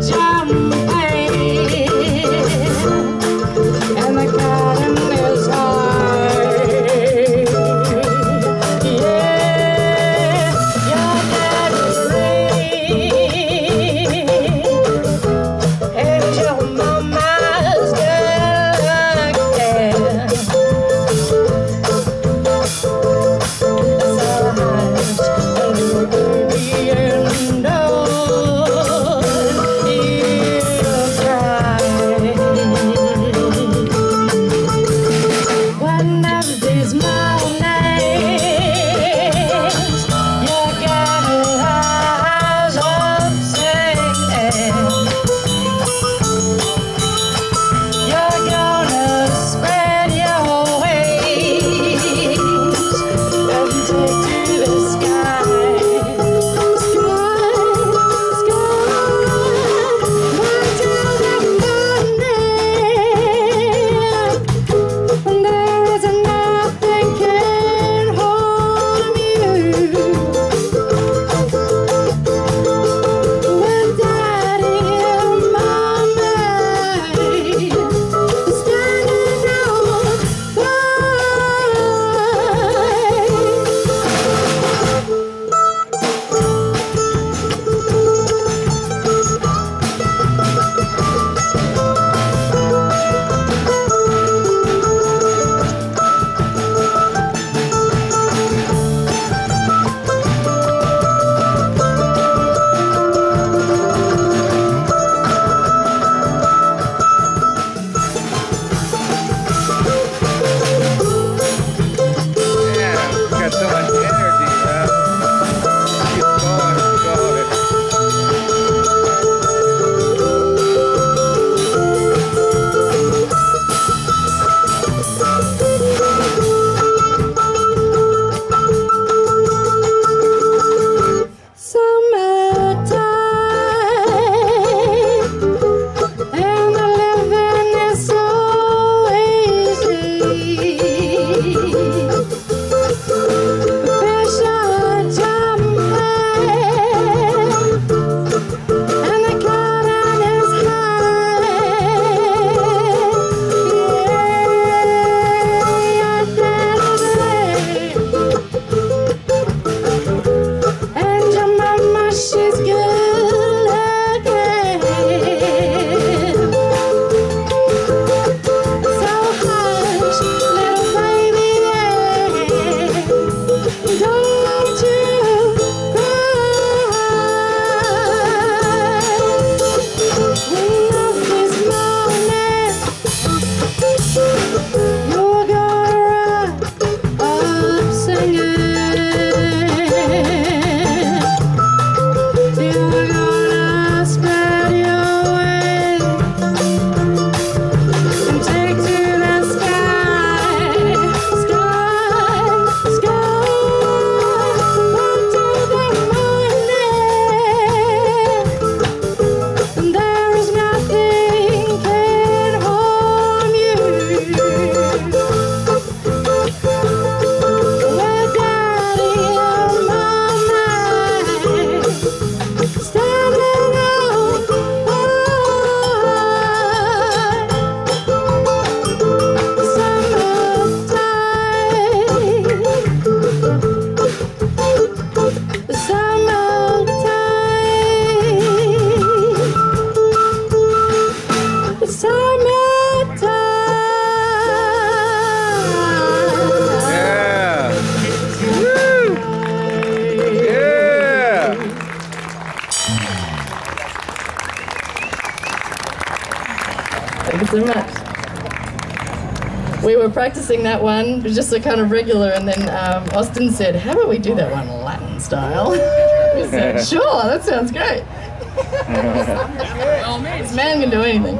Yeah. Thank you so much. We were practicing that one, just a kind of regular, and then um, Austin said, how about we do that one Latin style? we said, sure, that sounds great. this man can do anything.